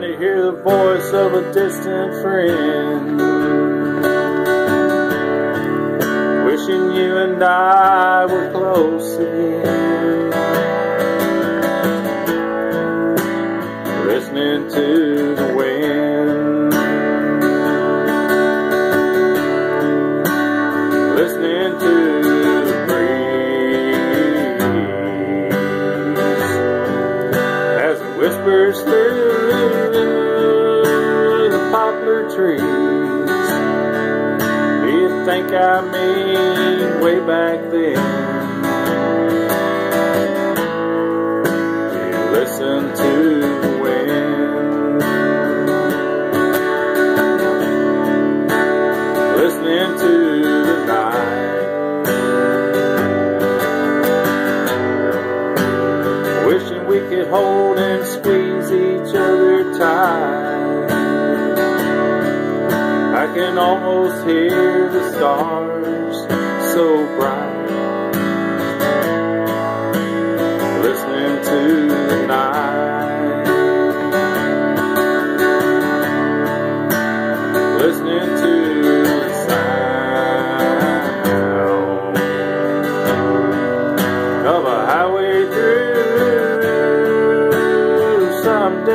the voice of a distant friend. Wishing you and I were close again. Listening to the the poplar trees. You think I mean way back then? You listen to hold and squeeze each other tight. I can almost hear the stars so bright.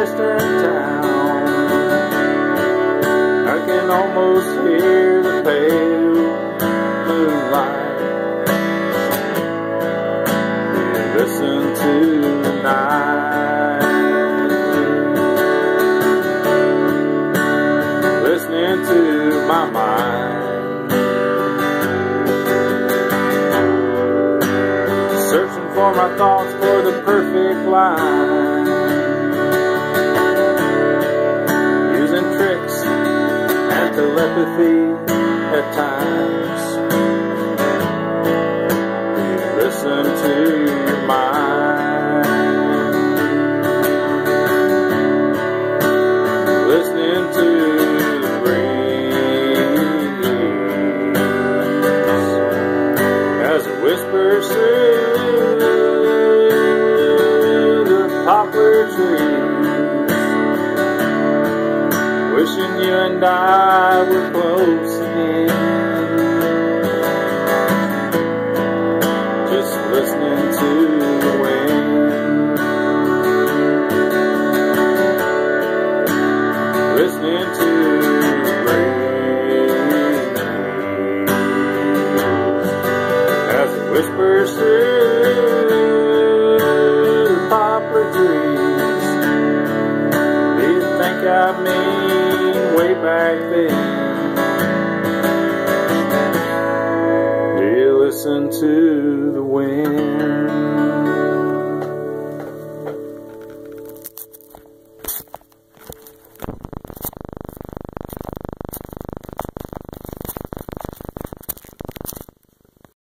Distant town. I can almost hear the pale moonlight. Listen to the night. Listening to my mind. Searching for my thoughts for the perfect line. And at times. Listen to your mind. Listening to whispers through the poplar trees. And I were close way